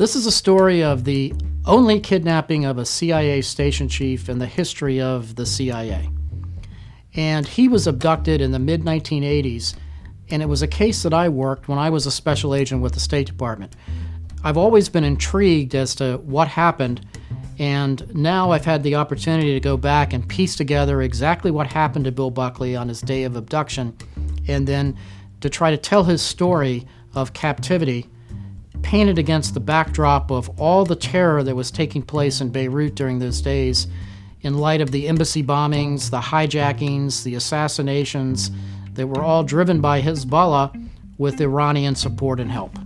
This is a story of the only kidnapping of a CIA station chief in the history of the CIA. And he was abducted in the mid 1980s, and it was a case that I worked when I was a special agent with the State Department. I've always been intrigued as to what happened, and now I've had the opportunity to go back and piece together exactly what happened to Bill Buckley on his day of abduction, and then to try to tell his story of captivity painted against the backdrop of all the terror that was taking place in Beirut during those days in light of the embassy bombings, the hijackings, the assassinations that were all driven by Hezbollah with Iranian support and help.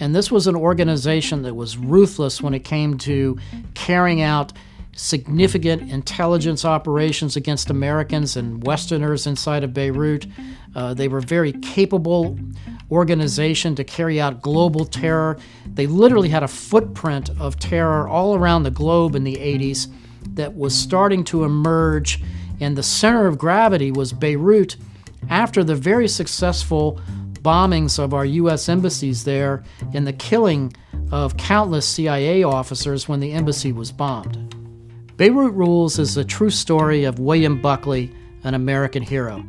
And this was an organization that was ruthless when it came to carrying out significant intelligence operations against Americans and Westerners inside of Beirut. Uh, they were very capable organization to carry out global terror. They literally had a footprint of terror all around the globe in the 80s that was starting to emerge, and the center of gravity was Beirut after the very successful bombings of our U.S. embassies there and the killing of countless CIA officers when the embassy was bombed. Beirut Rules is the true story of William Buckley, an American hero.